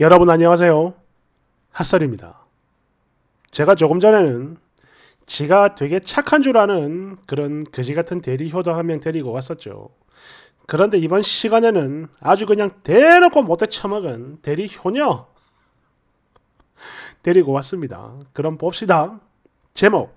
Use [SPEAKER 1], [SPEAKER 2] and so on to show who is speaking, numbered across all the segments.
[SPEAKER 1] 여러분 안녕하세요. 핫설입니다. 제가 조금 전에는 지가 되게 착한 줄 아는 그런 거지 같은 대리 효도 한 명 데리고 왔었죠. 그런데 이번 시간에는 아주 그냥 대놓고 못해 처먹은 대리 효녀 데리고 왔습니다. 그럼 봅시다. 제목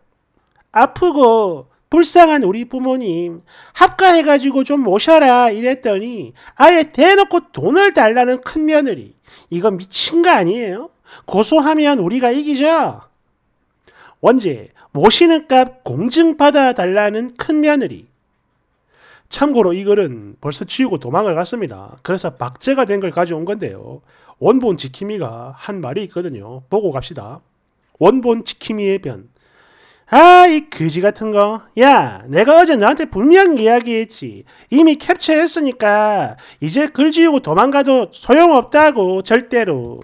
[SPEAKER 1] 아프고 불쌍한 우리 부모님 합가해가지고 좀 모셔라 이랬더니 아예 대놓고 돈을 달라는 큰 며느리 이거 미친 거 아니에요? 고소하면 우리가 이기죠? 원제 모시는 값 공증받아 달라는 큰 며느리 참고로 이 글은 벌써 지우고 도망을 갔습니다. 그래서 박제가 된 걸 가져온 건데요. 원본 지킴이가 한 말이 있거든요. 보고 갑시다. 원본 지킴이의 변. 아, 이 거지 같은 거. 야, 내가 어제 너한테 분명히 이야기했지. 이미 캡처했으니까 이제 글 지우고 도망가도 소용없다고 절대로.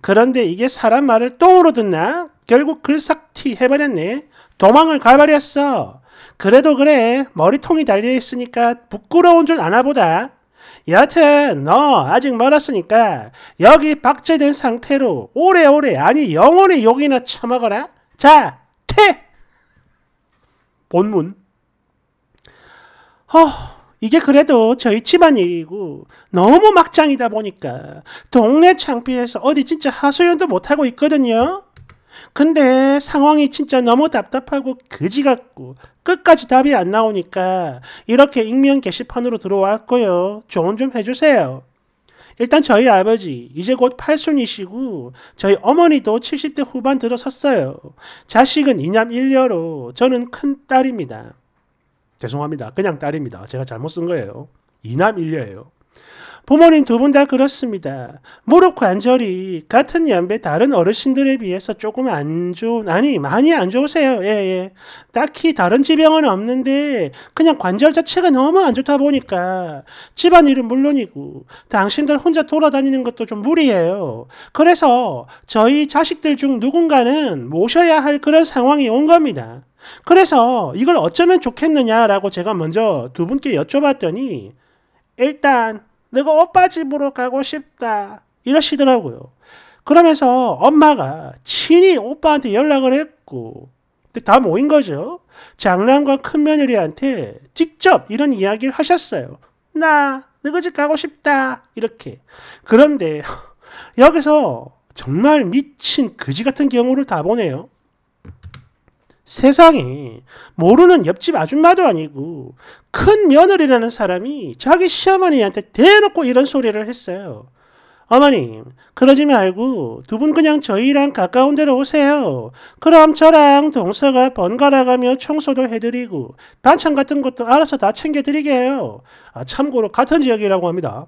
[SPEAKER 1] 그런데 이게 사람 말을 똥으로 듣나? 결국 글삭티 해버렸네. 도망을 가버렸어. 그래도 그래. 머리통이 달려있으니까 부끄러운 줄 아나 보다. 여하튼 너 아직 멀었으니까 여기 박제된 상태로 오래오래 아니 영원히 욕이나 처먹어라. 자, 퇴! 본문. 어, 이게 그래도 저희 집안일이고 너무 막장이다 보니까 동네 창피해서 어디 진짜 하소연도 못하고 있거든요. 근데 상황이 진짜 너무 답답하고 거지 같고 끝까지 답이 안 나오니까 이렇게 익명 게시판으로 들어왔고요. 조언 좀 해주세요. 일단 저희 아버지 이제 곧 팔순이시고 저희 어머니도 70대 후반 들어섰어요. 자식은 이남 일녀로 저는 큰 딸입니다. 죄송합니다. 그냥 딸입니다. 제가 잘못 쓴 거예요. 이남 일녀예요. 부모님 두 분 다 그렇습니다. 무릎 관절이 같은 연배 다른 어르신들에 비해서 조금 안 좋은, 아니, 많이 안 좋으세요. 예, 예. 딱히 다른 지병은 없는데, 그냥 관절 자체가 너무 안 좋다 보니까, 집안일은 물론이고, 당신들 혼자 돌아다니는 것도 좀 무리예요. 그래서, 저희 자식들 중 누군가는 모셔야 할 그런 상황이 온 겁니다. 그래서, 이걸 어쩌면 좋겠느냐라고 제가 먼저 두 분께 여쭤봤더니, 일단, 내가 오빠 집으로 가고 싶다. 이러시더라고요. 그러면서 엄마가 친히 오빠한테 연락을 했고, 다 모인 거죠. 장남과 큰 며느리한테 직접 이런 이야기를 하셨어요. 나 너희 집 가고 싶다. 이렇게. 그런데 여기서 정말 미친 거지 같은 경우를 다 보네요. 세상에 모르는 옆집 아줌마도 아니고 큰 며느리라는 사람이 자기 시어머니한테 대놓고 이런 소리를 했어요. 어머님, 그러지 말고 두 분 그냥 저희랑 가까운 데로 오세요. 그럼 저랑 동서가 번갈아 가며 청소도 해드리고 반찬 같은 것도 알아서 다 챙겨드리게요. 아, 참고로 같은 지역이라고 합니다.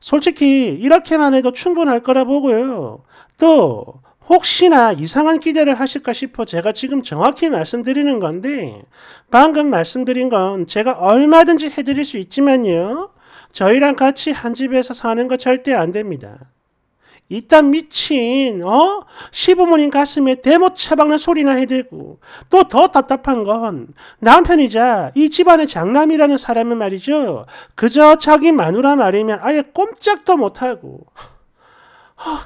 [SPEAKER 1] 솔직히 이렇게만 해도 충분할 거라 보고요. 또 혹시나 이상한 기대를 하실까 싶어 제가 지금 정확히 말씀드리는 건데 방금 말씀드린 건 제가 얼마든지 해드릴 수 있지만요. 저희랑 같이 한 집에서 사는 거 절대 안 됩니다. 이딴 미친 어 시부모님 가슴에 대못 처박는 소리나 해대고 또 더 답답한 건 남편이자 이 집안의 장남이라는 사람은 말이죠 그저 자기 마누라 말이면 아예 꼼짝도 못하고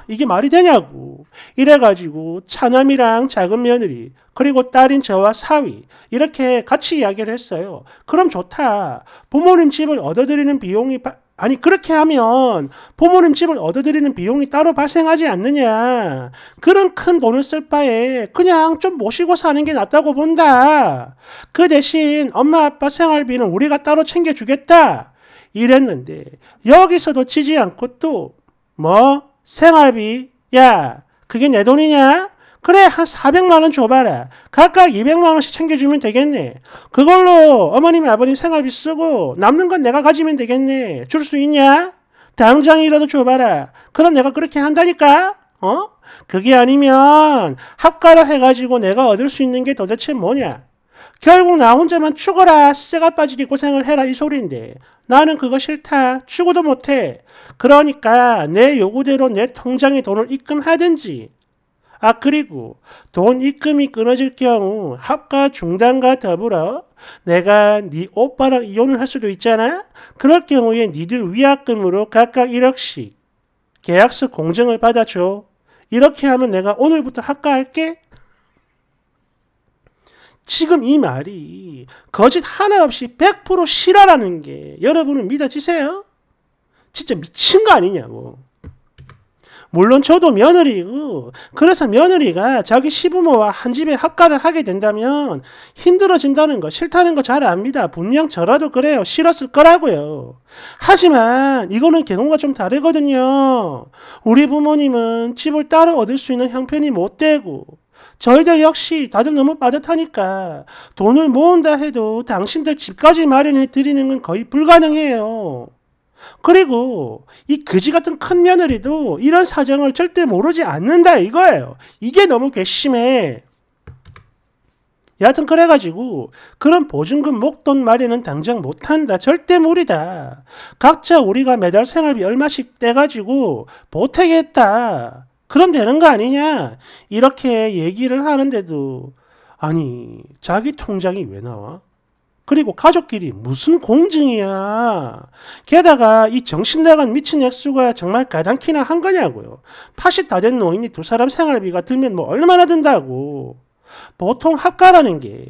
[SPEAKER 1] 이게 말이 되냐고. 이래가지고 차남이랑 작은 며느리 그리고 딸인 저와 사위 이렇게 같이 이야기를 했어요. 그럼 좋다. 부모님 집을 얻어들이는 비용이 바, 아니 그렇게 하면 부모님 집을 얻어들이는 비용이 따로 발생하지 않느냐. 그런 큰 돈을 쓸 바에 그냥 좀 모시고 사는 게 낫다고 본다. 그 대신 엄마 아빠 생활비는 우리가 따로 챙겨주겠다. 이랬는데 여기서도 지지 않고 또 뭐 생활비, 야, 그게 내 돈이냐? 그래, 한 400만원 줘봐라. 각각 200만원씩 챙겨주면 되겠네. 그걸로 어머님, 아버님 생활비 쓰고 남는 건 내가 가지면 되겠네. 줄 수 있냐? 당장이라도 줘봐라. 그럼 내가 그렇게 한다니까? 어? 그게 아니면 합가를 해가지고 내가 얻을 수 있는 게 도대체 뭐냐? 결국 나 혼자만 죽어라, 쇠가 빠지게 고생을 해라 이 소리인데 나는 그거 싫다. 죽어도 못해. 그러니까 내 요구대로 내 통장에 돈을 입금하든지. 아 그리고 돈 입금이 끊어질 경우 합가 중단과 더불어 내가 네 오빠랑 이혼을 할 수도 있잖아. 그럴 경우에 니들 위약금으로 각각 1억씩 계약서 공증을 받아줘. 이렇게 하면 내가 오늘부터 합가할게. 지금 이 말이 거짓 하나 없이 100% 실화라는 게 여러분은 믿어지세요? 진짜 미친 거 아니냐고. 물론 저도 며느리고 그래서 며느리가 자기 시부모와 한 집에 합가를 하게 된다면 힘들어진다는 거 싫다는 거 잘 압니다. 분명 저라도 그래요. 싫었을 거라고요. 하지만 이거는 경우가 좀 다르거든요. 우리 부모님은 집을 따로 얻을 수 있는 형편이 못 되고 저희들 역시 다들 너무 빠듯하니까 돈을 모은다 해도 당신들 집까지 마련해 드리는 건 거의 불가능해요. 그리고 이 그지 같은 큰 며느리도 이런 사정을 절대 모르지 않는다 이거예요. 이게 너무 괘씸해. 여하튼 그래가지고 그런 보증금 목돈 마련은 당장 못한다. 절대 무리다. 각자 우리가 매달 생활비 얼마씩 떼가지고 보태겠다. 그럼 되는 거 아니냐? 이렇게 얘기를 하는데도 아니 자기 통장이 왜 나와? 그리고 가족끼리 무슨 공증이야. 게다가 이 정신나간 미친 액수가 정말 가당키나 한 거냐고요. 80 다 된 노인이 두 사람 생활비가 들면 뭐 얼마나 든다고. 보통 합가라는 게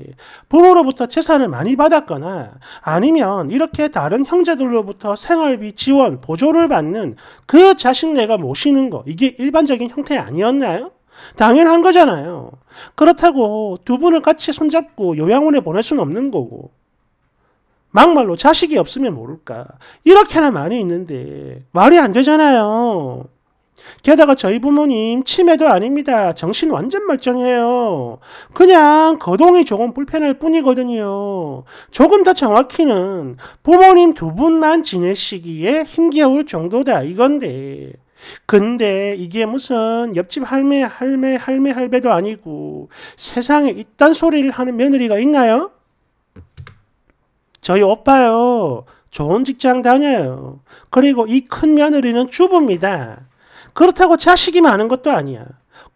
[SPEAKER 1] 부모로부터 재산을 많이 받았거나 아니면 이렇게 다른 형제들로부터 생활비 지원, 보조를 받는 그 자식네가 모시는 거. 이게 일반적인 형태 아니었나요? 당연한 거잖아요. 그렇다고 두 분을 같이 손잡고 요양원에 보낼 수는 없는 거고. 막말로 자식이 없으면 모를까. 이렇게나 많이 있는데 말이 안 되잖아요. 게다가 저희 부모님 치매도 아닙니다. 정신 완전 멀쩡해요. 그냥 거동이 조금 불편할 뿐이거든요. 조금 더 정확히는 부모님 두 분만 지내시기에 힘겨울 정도다 이건데. 근데 이게 무슨 옆집 할매, 할매, 할매, 할배도 아니고 세상에 이딴 소리를 하는 며느리가 있나요? 저희 오빠요. 좋은 직장 다녀요. 그리고 이 큰 며느리는 주부입니다. 그렇다고 자식이 많은 것도 아니야.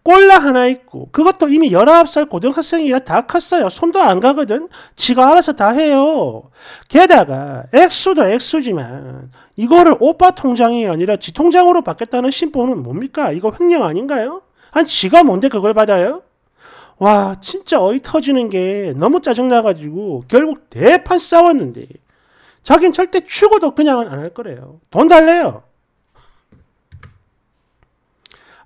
[SPEAKER 1] 꼴라 하나 있고 그것도 이미 19살 고등학생이라 다 컸어요. 손도 안 가거든. 지가 알아서 다 해요. 게다가 액수도 액수지만 이거를 오빠 통장이 아니라 지 통장으로 받겠다는 신보는 뭡니까? 이거 횡령 아닌가요? 아니 지가 뭔데 그걸 받아요? 와 진짜 어이 터지는 게 너무 짜증나가지고 결국 대판 싸웠는데 자긴 절대 죽어도 그냥은 안 할 거래요. 돈 달래요.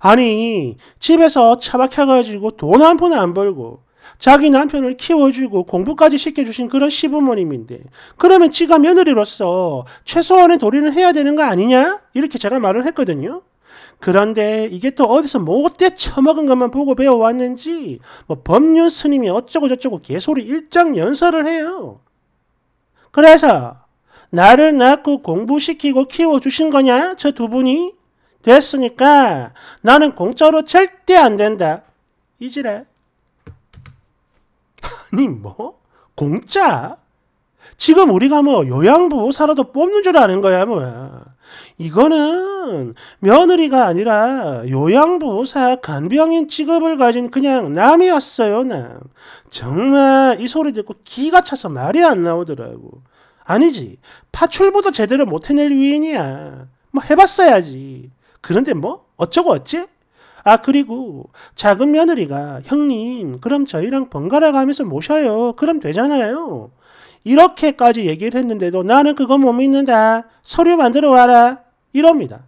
[SPEAKER 1] 아니 집에서 차박해가지고 돈 한 푼 안 벌고 자기 남편을 키워주고 공부까지 시켜주신 그런 시부모님인데 그러면 지가 며느리로서 최소한의 도리는 해야 되는 거 아니냐? 이렇게 제가 말을 했거든요. 그런데 이게 또 어디서 못돼 처먹은 것만 보고 배워왔는지 뭐 법륜 스님이 어쩌고 저쩌고 개소리 일장 연설을 해요. 그래서 나를 낳고 공부시키고 키워주신 거냐? 저 두 분이? 됐으니까 나는 공짜로 절대 안 된다. 이지래. 아니 뭐? 공짜? 지금 우리가 뭐 살아도 뽑는 줄 아는 거야 뭐야. 이거는 며느리가 아니라 요양보호사 간병인 직업을 가진 그냥 남이었어요, 남. 정말 이 소리 듣고 기가 차서 말이 안 나오더라고. 아니지. 파출부도 제대로 못 해낼 위인이야. 뭐 해봤어야지. 그런데 뭐? 어쩌고 어찌? 아, 그리고 작은 며느리가 형님, 그럼 저희랑 번갈아 가면서 모셔요. 그럼 되잖아요. 이렇게까지 얘기를 했는데도 나는 그거 못 믿는다. 서류 만들어 와라. 이럽니다.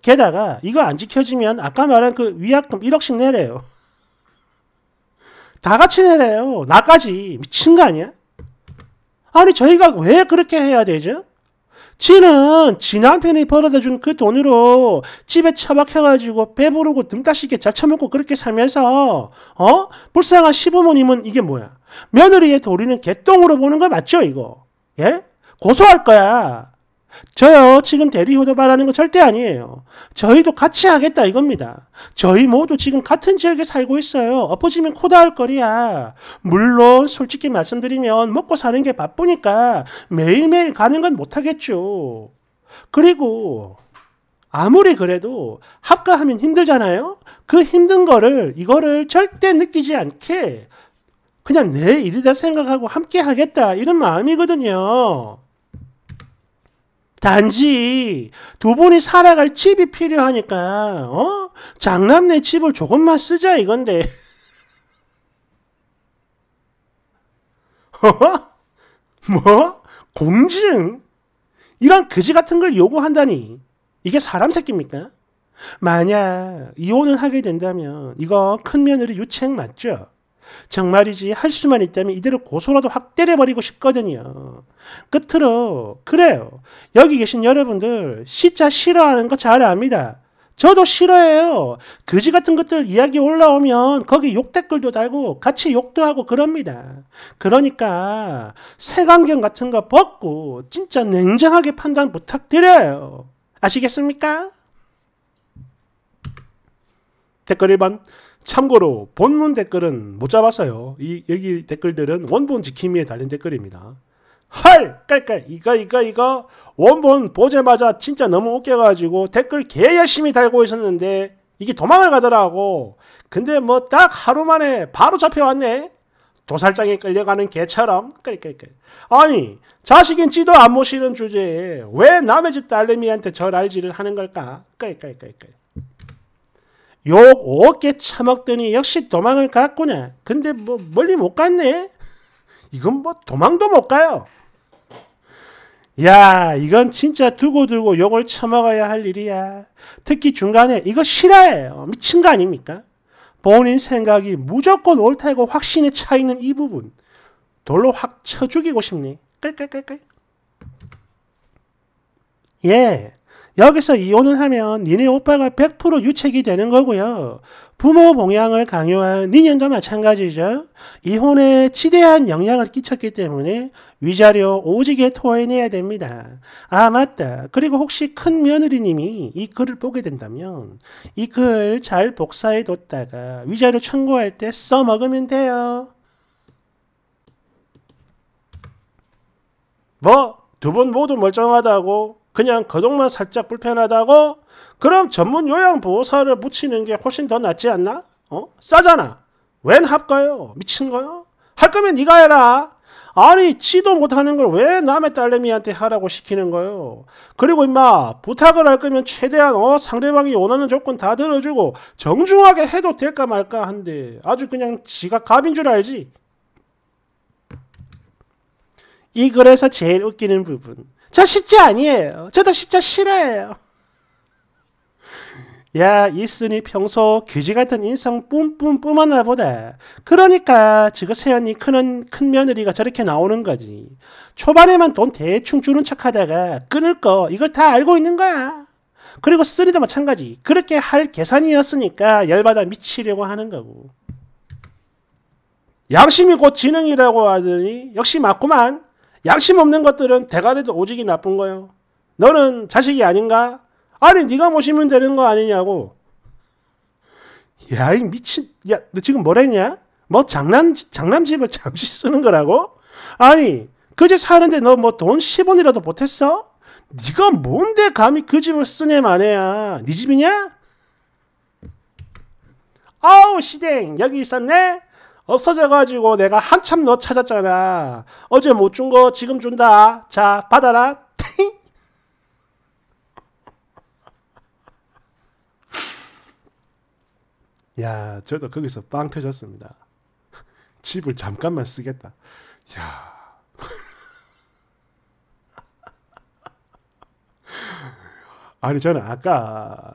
[SPEAKER 1] 게다가 이거 안 지켜지면 아까 말한 그 위약금 1억씩 내래요. 다 같이 내래요. 나까지. 미친 거 아니야? 아니 저희가 왜 그렇게 해야 되죠? 지는 지 남편이 벌어다 준 그 돈으로 집에 처박혀가지고 배부르고 등 따시게 잘 처먹고 그렇게 살면서 어? 불쌍한 시부모님은 이게 뭐야? 며느리의 도리는 개똥으로 보는 거 맞죠 이거? 예? 고소할 거야. 저요, 지금 대리효도 바라는 거 절대 아니에요. 저희도 같이 하겠다 이겁니다. 저희 모두 지금 같은 지역에 살고 있어요. 엎어지면 코다할 거리야. 물론, 솔직히 말씀드리면 먹고 사는 게 바쁘니까 매일매일 가는 건 못하겠죠. 그리고, 아무리 그래도 합가하면 힘들잖아요? 그 힘든 거를, 이거를 절대 느끼지 않게 그냥 내 일이다 생각하고 함께 하겠다. 이런 마음이거든요. 단지 두 분이 살아갈 집이 필요하니까 어? 장남네 집을 조금만 쓰자 이건데 뭐? 공증? 이런 그지 같은 걸 요구한다니 이게 사람 새끼입니까? 만약 이혼을 하게 된다면 이거 큰 며느리 유책 맞죠? 정말이지 할 수만 있다면 이대로 고소라도 확 때려버리고 싶거든요. 끝으로 그래요. 여기 계신 여러분들 진짜 싫어하는 거 잘 압니다. 저도 싫어해요. 그지 같은 것들 이야기 올라오면 거기 욕 댓글도 달고 같이 욕도 하고 그럽니다. 그러니까 색안경 같은 거 벗고 진짜 냉정하게 판단 부탁드려요. 아시겠습니까? 댓글 1번. 참고로 본문 댓글은 못 잡았어요. 이 여기 댓글들은 원본 지킴이에 달린 댓글입니다. 헐 깔깔 이거 이거 이거 원본 보자마자 진짜 너무 웃겨가지고 댓글 개 열심히 달고 있었는데 이게 도망을 가더라고. 근데 뭐 딱 하루 만에 바로 잡혀왔네. 도살장에 끌려가는 개처럼 끌끌끌. 아니 자식인 찌도 안 모시는 주제에 왜 남의 집 딸내미한테 절 알지를 하는 걸까? 끌끌끌끌. 욕 5개 처먹더니 역시 도망을 갔구나. 근데 뭐 멀리 못 갔네. 이건 뭐 도망도 못 가요. 야, 이건 진짜 두고두고 욕을 처먹어야 할 일이야. 특히 중간에 이거 싫어해요. 미친 거 아닙니까? 본인 생각이 무조건 옳다고 확신에 차 있는 이 부분. 돌로 확 쳐 죽이고 싶니? 끌끌끌끌. 예. 여기서 이혼을 하면 니네 오빠가 100% 유책이 되는 거고요. 부모 봉양을 강요한 니년도 마찬가지죠. 이혼에 지대한 영향을 끼쳤기 때문에 위자료 오지게 토해내야 됩니다. 아 맞다. 그리고 혹시 큰 며느리님이 이 글을 보게 된다면 이 글 잘 복사해 뒀다가 위자료 청구할 때 써먹으면 돼요. 뭐 두 분 모두 멀쩡하다고 그냥 거동만 살짝 불편하다고? 그럼 전문 요양보호사를 붙이는 게 훨씬 더 낫지 않나? 어? 싸잖아. 웬 합가요? 미친 거요? 할 거면 네가 해라. 아니 지도 못하는 걸 왜 남의 딸내미한테 하라고 시키는 거요? 그리고 임마 부탁을 할 거면 최대한 어 상대방이 원하는 조건 다 들어주고 정중하게 해도 될까 말까 한데 아주 그냥 지가 갑인 줄 알지? 이 글에서 제일 웃기는 부분 저 진짜 아니에요. 저도 진짜 싫어해요. 야, 이순이 평소 귀지 같은 인성 뿜뿜 뿜었나 보다. 그러니까 지금 세연이 큰, 큰 며느리가 저렇게 나오는 거지. 초반에만 돈 대충 주는 척 하다가 끊을 거 이걸 다 알고 있는 거야. 그리고 쓰니도 마찬가지. 그렇게 할 계산이었으니까 열받아 미치려고 하는 거고. 양심이 곧 지능이라고 하더니 역시 맞구만. 양심 없는 것들은 대가리도 오직이 나쁜 거예요. 너는 자식이 아닌가? 아니 네가 모시면 되는 거 아니냐고. 야 이 미친 야 너 지금 뭐랬냐? 뭐 장난 장남집을 잠시 쓰는 거라고? 아니 그 집 사는데 너 뭐 돈 10원이라도 못했어? 네가 뭔데 감히 그 집을 쓰네 마네야. 네 집이냐? 아우 시댕 여기 있었네. 없어져가지고 내가 한참 너 찾았잖아. 어제 못 준 거 지금 준다. 자, 받아라. 야, 저도 거기서 빵 터졌습니다. 집을 잠깐만 쓰겠다. 야. 아니 저는 아까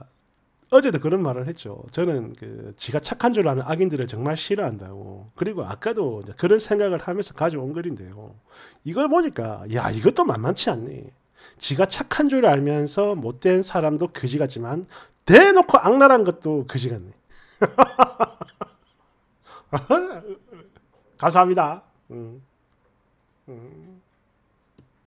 [SPEAKER 1] 어제도 그런 말을 했죠. 저는 그 지가 착한 줄 아는 악인들을 정말 싫어한다고. 그리고 아까도 그런 생각을 하면서 가져온 글인데요. 이걸 보니까 야 이것도 만만치 않네. 지가 착한 줄 알면서 못된 사람도 그지 같지만 대놓고 악랄한 것도 그지 같네. 감사합니다. 음. 음.